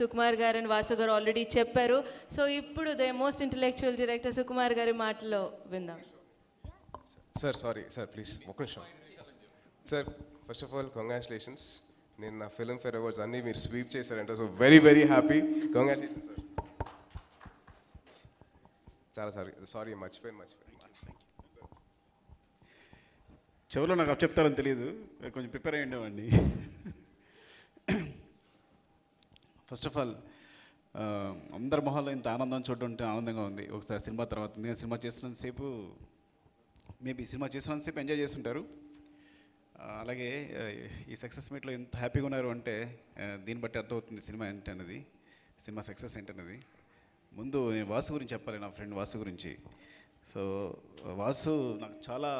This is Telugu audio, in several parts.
సుకుమార్ గారు అండ్ వాసు గారు ఆల్రెడీ చెప్పారు. సో ఇప్పుడు the most intellectual director Sukumar గారి మాటలో విందాం. సార్ సారీ సార్ ప్లీజ్ ఒక నిమిషం. Sir first of all congratulations నేను నా ఫిల్మ్ ఫేర్ అవార్డ్స్ అన్నీ మీరు స్వీప్ చేశారంట so very very happy congratulations sir చాలా సారీ సారీ మర్చిపోయాను మర్చిపోయాను. చెవిలో నాకు అప్ చెప్తారని తెలియదు. కొంచెం ప్రిపేర్ అయ్యి ఉండేవాడిని ఫస్ట్ ఆఫ్ ఆల్ అందరి మొహాల్లో ఇంత ఆనందం చూడడం ఉంటే ఆనందంగా ఉంది. ఒకసారి సినిమా తర్వాత నేను సినిమా చేసినంతసేపు మేబీ సినిమా చేసినంతసేపు ఎంజాయ్ చేస్తుంటారు. అలాగే ఈ సక్సెస్ మీట్లో ఎంత హ్యాపీగా ఉన్నారు అంటే దీన్ని బట్టి అర్థమవుతుంది సినిమా ఏంటన్నది సినిమా సక్సెస్ ఏంటన్నది. ముందు నేను వాసు గురించి చెప్పాలి నా ఫ్రెండ్ వాసు గురించి. సో వాసు నాకు చాలా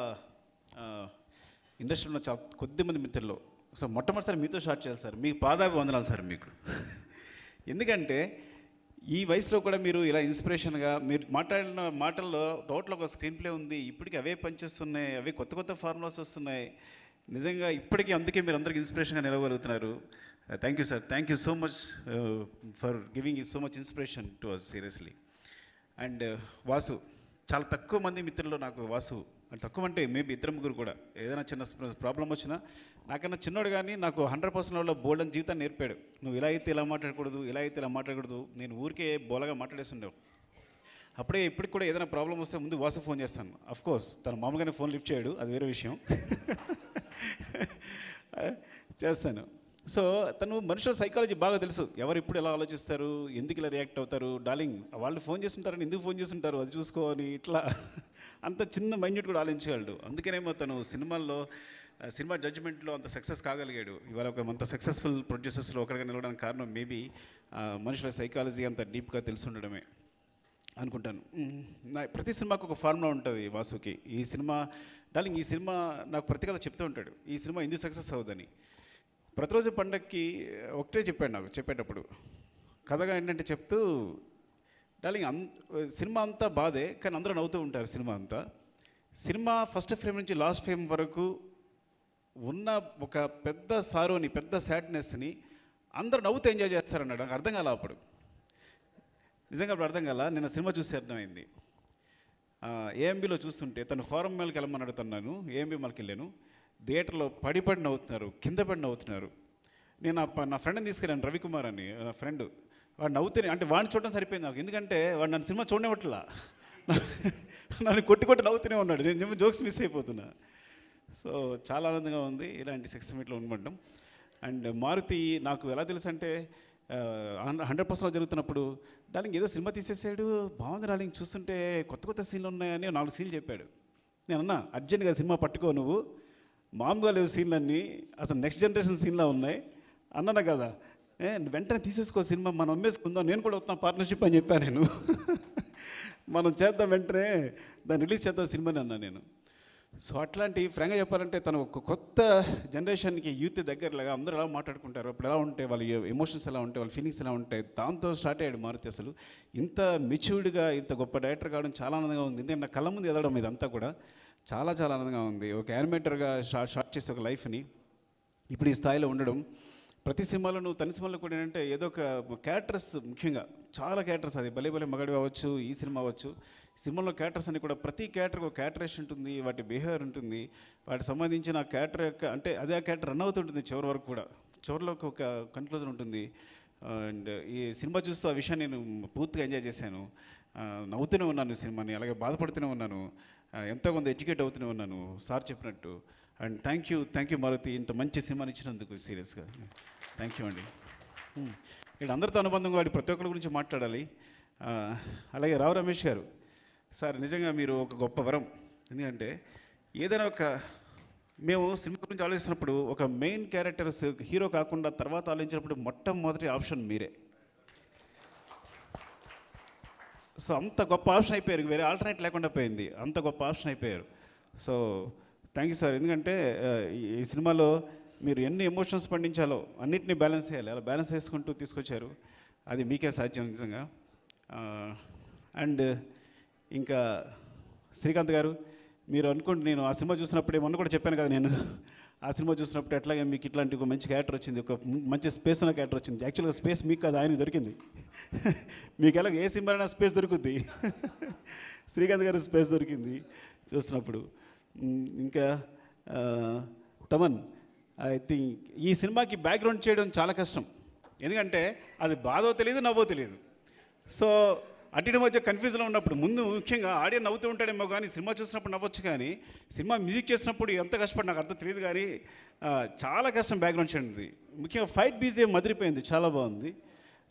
ఇండస్ట్రీలో ఉన్న కొద్ది మంది మిత్రుల్లో సో మొట్టమొదటిసారి మీతో షార్ట్ చేయాలి సార్. మీకు పాదాభి వందనాలు సార్ మీకు. ఎందుకంటే ఈ వయసులో కూడా మీరు ఇలా ఇన్స్పిరేషన్గా మీరు మాట్లాడిన మాటల్లో టోటల్ ఒక స్క్రీన్ ప్లే ఉంది. ఇప్పటికీ అవే పనిచేస్తున్నాయి అవే కొత్త కొత్త ఫార్ములాస్ వస్తున్నాయి. నిజంగా ఇప్పటికీ అందుకే మీరు అందరికి ఇన్స్పిరేషన్గా నిలవగలుగుతున్నారు. Thank you sir thank you so much for giving ఈ so much inspiration to us seriously and Vasu చాలా తక్కువ మంది మిత్రులు నాకు వాసు తక్కువ అంటే మేబీ ఇద్దరు ముగ్గురు కూడా. ఏదైనా చిన్న ప్రాబ్లం వచ్చినా నాకన్నా చిన్నోడు కానీ నాకు హండ్రెడ్ పర్సెంట్ వాళ్ళ బోల్డ్ అని జీవితాన్ని నేర్పాడు. నువ్వు ఇలా అయితే ఇలా మాట్లాడకూడదు ఇలా అయితే ఇలా మాట్లాడకూడదు నేను ఊరికే బోలగా మాట్లాడేస్తుండేవు. అప్పుడే ఇప్పటికి కూడా ఏదైనా ప్రాబ్లం వస్తే ముందు వాసు ఫోన్ చేస్తాను. అఫ్ కోర్స్ తను మామూలుగానే ఫోన్ లిఫ్ట్ చేయడు అది వేరే విషయం. చేస్తాను. సో తను మనుషుల సైకాలజీ బాగా తెలుసు. ఎవరు ఇప్పుడు ఎలా ఆలోచిస్తారు ఎందుకు ఇలా రియాక్ట్ అవుతారు డార్లింగ్ వాళ్ళు ఫోన్ చేస్తుంటారని ఎందుకు ఫోన్ చేస్తుంటారు అది చూసుకోని ఇట్లా. అంత చిన్న మైన్యూట్ కూడా ఆలోచించగలడు. అందుకనేమో తను సినిమాల్లో సినిమా జడ్జిమెంట్లో అంత సక్సెస్ కాగలిగాడు. ఇవాళ ఒక అంత సక్సెస్ఫుల్ ప్రొడ్యూసర్స్లో ఒకరిగా నిలవడానికి కారణం మేబీ మనుషుల సైకాలజీ అంత డీప్గా తెలిసి ఉండడమే అనుకుంటాను. నా ప్రతి సినిమాకు ఒక ఫార్ములా ఉంటుంది వాసుకి. ఈ సినిమా డార్లింగ్ ఈ సినిమా నాకు ప్రతి కథ చెప్తూ ఉంటాడు. ఈ సినిమా ఎందుకు సక్సెస్ అవుదని. ప్రతిరోజు పండక్కి ఒకటే చెప్పాడు నాకు చెప్పేటప్పుడు. కథగా ఏంటంటే చెప్తూ డార్లింగ్ అం సినిమా అంతా బాధే కానీ అందరూ నవ్వుతూ ఉంటారు సినిమా అంతా. సినిమా ఫస్ట్ ఫ్రేమ్ నుంచి లాస్ట్ ఫ్రేమ్ వరకు ఉన్న ఒక పెద్ద సారోని పెద్ద సాడ్నెస్ని అందరూ నవ్వుతూ ఎంజాయ్ చేస్తారన్నాడు. నాకు అర్థం కాల అప్పుడు. నిజంగా అప్పుడు అర్థం కాల? నేను సినిమా చూసి అర్థమైంది. ఏఎంబీలో చూస్తుంటే తను ఫారం మేల్కి వెళ్ళమని అడుగుతున్నాను ఏఎంబీ మాల్కి వెళ్ళాను. థియేటర్లో పడి పడి నవ్వుతున్నారు కింద పడి నవ్వుతున్నారు. నేను నా నా ఫ్రెండ్ని తీసుకెళ్ళాను రవికుమార్ అని నా ఫ్రెండ్ వాడు నవ్వుతూనే అంటే వాడిని చూడడం సరిపోయింది నాకు. ఎందుకంటే వాడు నన్ను సినిమా చూడనివ్వట్లా. నన్ను కొట్టి కొట్టి నవ్వుతూనే ఉన్నాడు. నేను జోక్స్ మిస్ అయిపోతున్నా. సో చాలా ఆనందంగా ఉంది ఇలాంటి సెక్స్ మీట్లో ఉండడం అండ్ మారుతి నాకు ఎలా తెలుసు అంటే హండ్రెడ్ పర్సెంట్ జరుగుతున్నప్పుడు డార్లింగ్ ఏదో సినిమా తీసేసాడు బాగుంది డార్లింగ్ చూస్తుంటే కొత్త కొత్త సీన్లు ఉన్నాయని నాలుగు సీన్లు చెప్పాడు. నేను అన్నా అర్జెంట్గా సినిమా పట్టుకో నువ్వు. మామూలుగా లేవు సీన్లన్నీ అసలు నెక్స్ట్ జనరేషన్ సీన్లా ఉన్నాయి. అన్నాను కదా. వెంటనే తీసేసుకో సినిమా మనం అమ్మేసుకుందాం నేను కూడా వస్తాను పార్ట్నర్షిప్ అని చెప్పాను నేను. మనం చేద్దాం వెంటనే దాన్ని రిలీజ్ చేద్దాం సినిమాని అన్నా నేను. సో అట్లాంటి ఫ్రాంక్గా చెప్పాలంటే తను ఒక కొత్త జనరేషన్కి యూత్ దగ్గరలాగా అందరూ ఎలా మాట్లాడుకుంటారు అప్పుడు ఎలా ఉంటాయి వాళ్ళ ఎమోషన్స్ ఎలా ఉంటాయి వాళ్ళ ఫీలింగ్స్ ఎలా ఉంటాయి దాంతో స్టార్ట్ అయ్యాడు మారుతి అసలు. ఇంత మెచ్యూర్డ్గా ఇంత గొప్ప డైరెక్టర్ కావడం చాలా ఆనందంగా ఉంది. ఎందుకంటే నా కళ్ళ ముందు ఎదగడం ఇదంతా కూడా చాలా చాలా ఆనందంగా ఉంది. ఒక యానిమేటర్గా షార్ట్ షార్ట్ చేసే ఒక లైఫ్ని ఇప్పుడు ఈ స్థాయిలో ఉండడం ప్రతి సినిమాలో నువ్వు తన సినిమాలో కూడా ఏంటంటే ఏదో ఒక క్యారెక్టర్స్ ముఖ్యంగా చాలా క్యారెక్టర్స్ అది. భలే భలే మగడి అవ్వచ్చు ఈ సినిమా అవ్వచ్చు. సినిమాలో క్యారెక్టర్స్ అని కూడా ప్రతి క్యారెక్టర్ ఒక క్యారెక్టరేషన్ ఉంటుంది వాటి బిహేవియర్ ఉంటుంది వాటికి సంబంధించిన ఆ క్యారెక్టర్ యొక్క అంటే అదే ఆ క్యారెక్టర్ రన్ అవుతుంటుంది చివరి వరకు కూడా. చివరిలో ఒక కన్క్లూజన్ ఉంటుంది. అండ్ ఈ సినిమా చూస్తూ ఆ విషయాన్ని నేను పూర్తిగా ఎంజాయ్ చేశాను. నవ్వుతూనే ఉన్నాను ఈ సినిమాని అలాగే బాధపడుతూనే ఉన్నాను. ఎంతో కొంత ఎడ్యుకేట్ అవుతూనే ఉన్నాను సార్ చెప్పినట్టు. And thank you thank you Maruthi ఇంత మంచి సినిమాని ఇచ్చినందుకు సీరియస్గా. థ్యాంక్ యూ అండి. Hmm. ఇక్కడ అందరితో అనుబంధంగా వాడి ప్రతి ఒక్కరి గురించి మాట్లాడాలి. అలాగే రావు రమేష్ గారు సార్ నిజంగా మీరు ఒక గొప్ప వరం. ఎందుకంటే ఏదైనా ఒక మేము సినిమా గురించి ఆలోచిస్తున్నప్పుడు ఒక మెయిన్ క్యారెక్టర్స్ హీరో కాకుండా తర్వాత ఆలోచించినప్పుడు మొట్టమొదటి ఆప్షన్ మీరే. సో అంత గొప్ప ఆప్షన్ అయిపోయారు. వేరే ఆల్టర్నేట్ లేకుండా పోయింది. అంత గొప్ప ఆప్షన్ అయిపోయారు. So thank you sir. ఎందుకంటే ఈ- ఈ సినిమాలో మీరు ఎన్ని ఎమోషన్స్ పండించాలో అన్నిటినీ బ్యాలెన్స్ చేయాలి. అలా బ్యాలెన్స్ చేసుకుంటూ తీసుకొచ్చారు. అది మీకే సాధ్యం నిజంగా. అండ్ ఇంకా శ్రీకాంత్ గారు మీరు అనుకోండి నేను ఆ సినిమా చూసినప్పుడే మొన్న కూడా చెప్పాను కదా నేను. ఆ సినిమా చూసినప్పుడు ఎట్లాగే మీకు ఇట్లాంటి ఒక మంచి క్యారెక్టర్ వచ్చింది ఒక మంచి స్పేస్ ఉన్న క్యారెక్టర్ వచ్చింది. యాక్చువల్గా స్పేస్ మీకు కాదు ఆయనకి దొరికింది. మీకు ఎలా ఏ సినిమా అయినా స్పేస్ దొరుకుద్ది. శ్రీకాంత్ గారి స్పేస్ దొరికింది చూసినప్పుడు. ఇంకా తమన్ ఐ థింక్ ఈ సినిమాకి బ్యాక్గ్రౌండ్ చేయడం చాలా కష్టం. ఎందుకంటే అది బాధో తెలియదు నవ్వో తెలియదు. సో అటు ఇటు మధ్య కన్ఫ్యూజన్లో ఉన్నప్పుడు ముందు ముఖ్యంగా ఆడియో నవ్వుతూ ఉంటాడేమో కానీ సినిమా చూసినప్పుడు నవ్వచ్చు కానీ సినిమా మ్యూజిక్ చేసినప్పుడు ఎంత కష్టపడి నాకు అర్థం తెలియదు కానీ చాలా కష్టం బ్యాక్గ్రౌండ్ చేయండి ముఖ్యంగా ఫైట్ బీజే మదిరిపోయింది చాలా బాగుంది.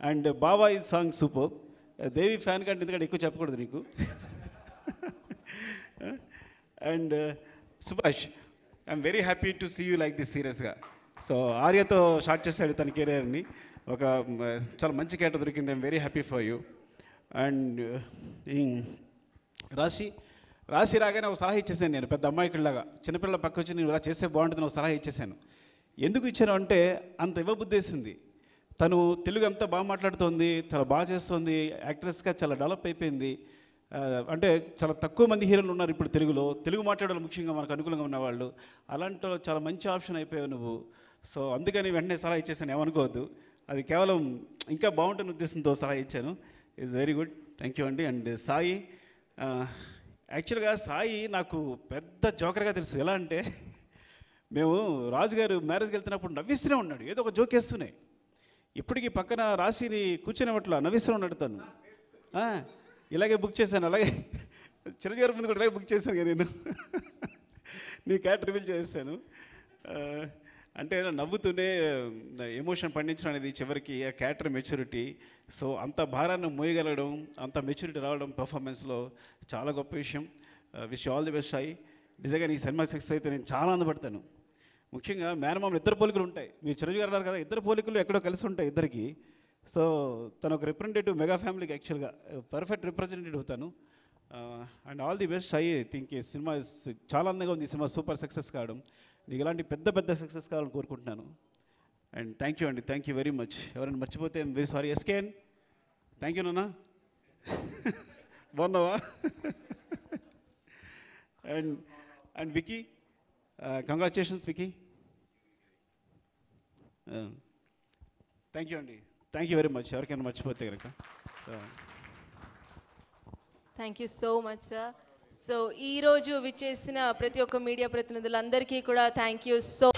అండ్ బాబా ఈ సాంగ్ సూపర్ దేవి ఫ్యాన్ కంటే ఎందుకంటే ఎక్కువ చెప్పకూడదు నీకు. And Subhash I'm very happy to see you like this సీరియస్గా సో ఆర్యతో స్టార్ట్ చేశాడు తన కెరియర్ని ఒక చాలా మంచి క్యారెక్టర్ దొరికింది. I'm very happy for you and uh, Raashi Raashi రాగానే ఒక సలహా ఇచ్చేసాను నేను పెద్ద అమ్మాయికిలాగా చిన్నపిల్లల పక్క వచ్చి నేను ఇలా చేస్తే బాగుంటుంది ఒక సలహా ఇచ్చేసాను. ఎందుకు ఇచ్చాను అంటే అంత ఇవ్వబుద్ధేసింది. తను తెలుగు అంతా బాగా మాట్లాడుతోంది చాలా బాగా చేస్తుంది యాక్ట్రెస్గా చాలా డెవలప్ అయిపోయింది. అంటే చాలా తక్కువ మంది హీరోలు ఉన్నారు ఇప్పుడు తెలుగులో. తెలుగు మాట్లాడాలి ముఖ్యంగా మనకు అనుకూలంగా ఉన్నవాళ్ళు. అలాంటి చాలా మంచి ఆప్షన్ అయిపోయావు నువ్వు. సో అందుకని వెంటనే సలహా ఇచ్చేసాను ఏమనుకోవద్దు. అది కేవలం ఇంకా బాగుంటున్న ఉద్దేశంతో సలహా ఇచ్చాను. Is very good thank you అండి అండ్ సాయి యాక్చువల్గా సాయి నాకు పెద్ద జోకర్గా తెలుసు. ఎలా అంటే మేము రాజుగారు మ్యారేజ్కి వెళ్తున్నప్పుడు నవ్విస్తూనే ఉన్నాడు. ఏదో ఒక జోక్ వేస్తూనే. ఇప్పటికీ పక్కన రాశిని కూర్చునేవట్లా నవ్విస్తూనే ఉన్నాడు తను. ఇలాగే బుక్ చేశాను. అలాగే చిరంజీవి ముందు కూడా ఇలాగే బుక్ చేశాను నేను. నీ క్యారెక్టర్ రివీల్ చేస్తాను అంటే నవ్వుతూనే ఎమోషన్ పండించడం అనేది చివరికి ఆ క్యారెక్టర్ మెచ్యూరిటీ. సో అంత భారాన్ని మోయగలగడం అంత మెచ్యూరిటీ రావడం పర్ఫార్మెన్స్లో చాలా గొప్ప విషయం. విష్ ఆల్ ది బెస్ట్ అయ్యి నిజంగా నీ సినిమా సక్సెస్ అయితే నేను చాలా ఆనందపడతాను. ముఖ్యంగా మేనమామలు ఇద్దరు పోలికలు ఉంటాయి. మీరు చిరంజీవి గారు అన్నారు కదా ఇద్దరు పోలికలు ఎక్కడో కలిసి ఉంటాయి ఇద్దరికి. సో తను ఒక రిప్రజెంటేటివ్ మెగా ఫ్యామిలీకి యాక్చువల్గా పర్ఫెక్ట్ రిప్రజెంటేటివ్ తను. And all the best I think ఈ సినిమా చాలా అందంగా ఉంది. ఈ సినిమా సూపర్ సక్సెస్ కావడం. నీకు ఇలాంటి పెద్ద పెద్ద సక్సెస్ కావాలని కోరుకుంటున్నాను. అండ్ థ్యాంక్ యూ అండి. థ్యాంక్ యూ వెరీ మచ్ ఎవరైనా మర్చిపోతే very sorry SKN thank you నాన్న. బాగున్నావా? And and Vicky congratulations Vicky thank you అండి. థ్యాంక్ యూ వెరీ మచ్ ఎవరికైనా మర్చిపోతే కనుక thank you so much sir so ఈరోజు విచ్చేసిన ప్రతి ఒక్క మీడియా ప్రతినిధులందరికీ కూడా థ్యాంక్ యూ సో